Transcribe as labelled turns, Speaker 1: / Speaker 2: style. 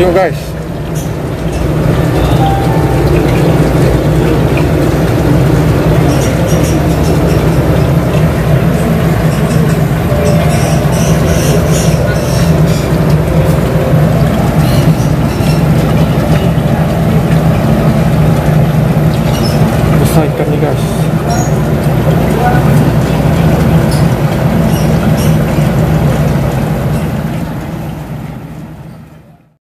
Speaker 1: yuk guys. Besar ikan nih guys.